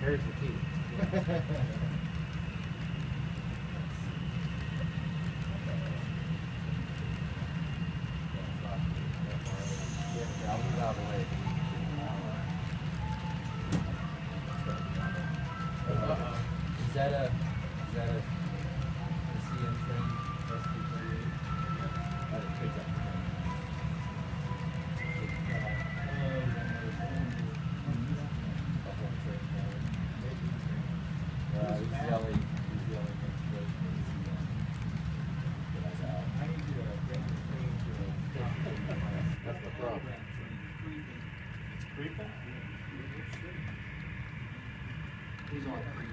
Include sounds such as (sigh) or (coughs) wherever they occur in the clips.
Here's the key. Is that a, is that a CM train, SB thirty-eight? That a pickup train. The whole train going. Uh, he's yelling, he's yelling at the, the, uh, that's out. I need to bring the train to a. That's the problem. It's creeping? Who's on creep?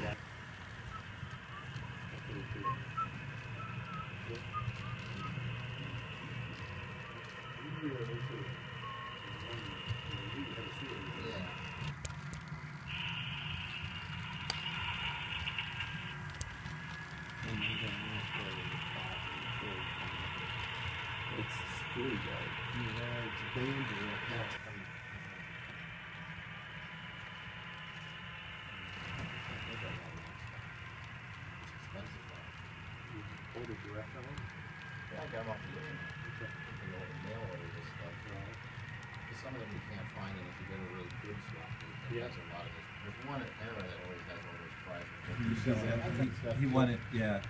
Yeah. It's screwy guy. Yeah, it's dangerous. Order direct on it? Yeah, I got them off the internet. The old mail order this stuff. But some of them you can't find, and if you go a really good swap it Yeah. has a lot of this. There's one at Era that always has all those prizes. He wanted, yeah,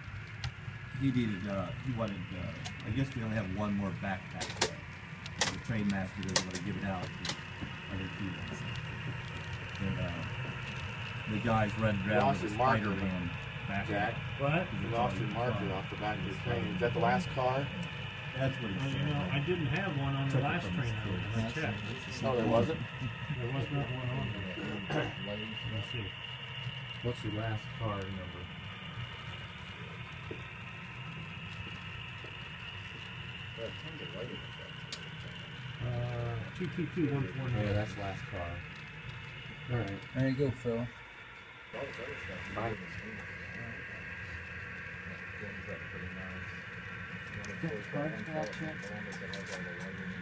he needed, uh, he wanted, uh, I guess we only have one more backpack. uh, The train master doesn't wanna give it out to other people. But, uh, the guys running around Lost with a your marker, Spider-Man Jack, backpack. What? you lost your marker off the back of your train. Is that the last car? That's what he Well, said. you know, I didn't have one on the Took it last from train his I kids. I checked. Oh, there wasn't? There was not one on there. (coughs) Let's see. What's your last car number? Uh, two two two one four nine. Yeah, that's last car. Alright. There you go, Phil. Bye.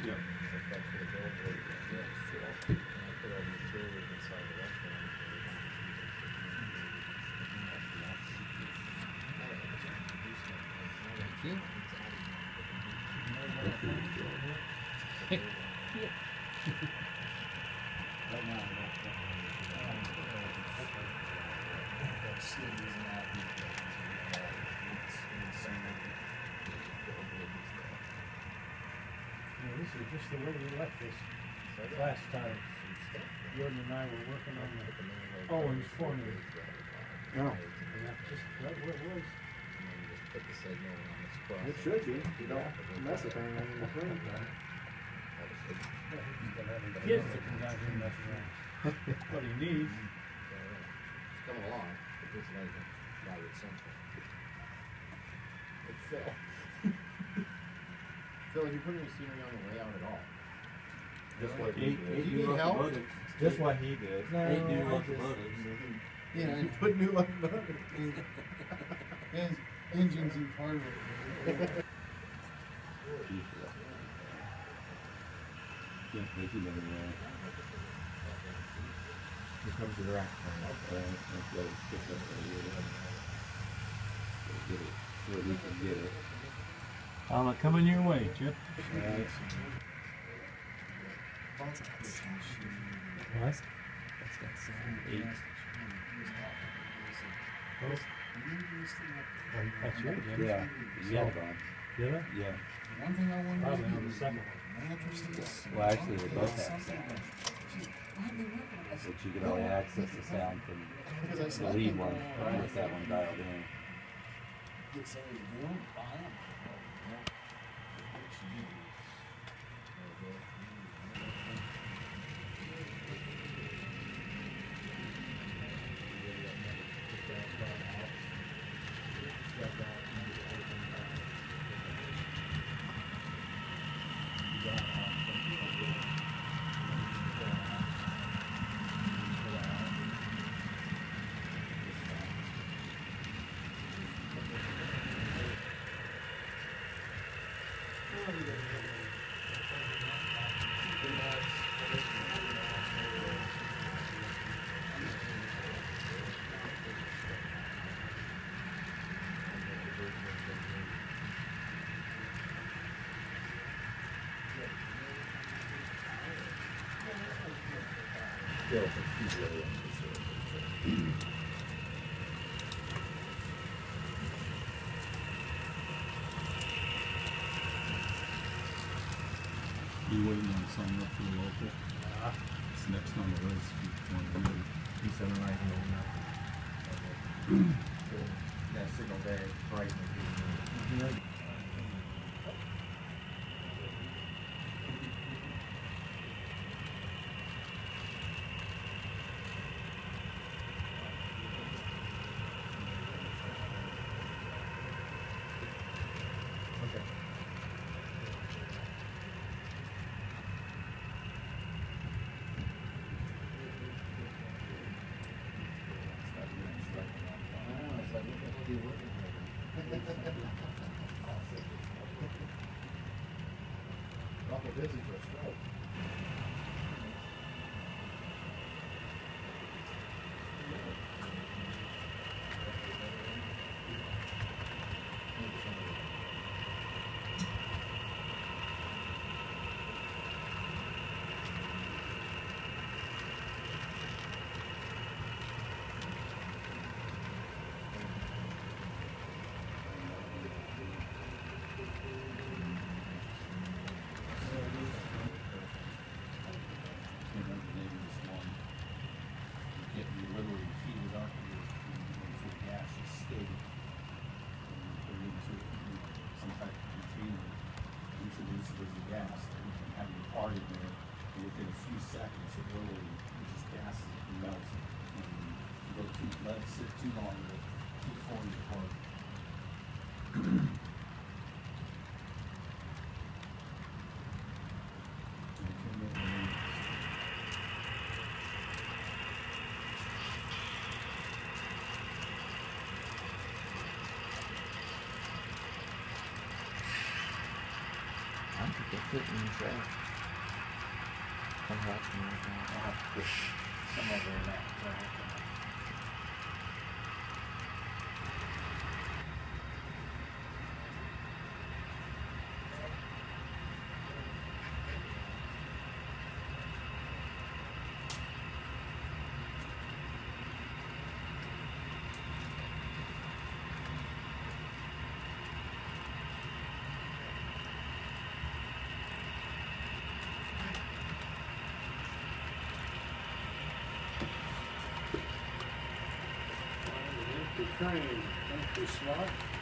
Yep. Yeah, this is just the way we left this last time. Jordan and I were working on the Owens formula. No. And that's just right where it was. Put the signal on its cross. It should be. You don't mess with anything in between. Kids that come down here and mess around. (laughs) What he needs. It's coming along, but this is like Robert Central. It fell. (laughs) Phil, have you put any scenery on the layout at all? Just what Eight, Do eight you new need help? locomotives, just what he did, eight new No, I just- locomotives. Yeah, and (laughs) Put new locomotives. En- engines (laughs) in part of it. Can't make him. Here comes the rack. Uh, that's what it's picked up right here. Get it, where we can get it. I'm coming your way, Chip. What? Eight. That's yours, Yeah, yeah, Don. Did I? yeah. One thing I wonder. Probably on the second Mattresses. Well, actually, they both have sound, Why are they working on but you can only access the sound from Because I the I lead think one, we're unless that one dialed in. Get somebody to do them, buy them. Step out. Phil, he's really interested. You waiting on something up for the local? Uh, It's next on the list. if you wanna do. He said, I don't know nothing. That signal there, Brighton would be. Okay. Awful busy for a strike. Can't remember the name of this one. You get, you literally heat it up, you, you, until the gas is steady. And you put it into some type of container, introduce it as a gas, and you can have your part in there. And within a few seconds, it literally, it just gases it and melts it. And you go too, let it sit too long, it'll keep. I can't remember the name. I don't think they fit in the track. Come back to me. I'll have to put some of it in that. Empty train, empty slot.